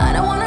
I don't want